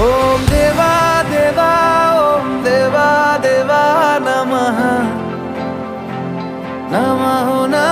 ॐ देवा देवा ॐ देवा देवा नमः। नमो नमः।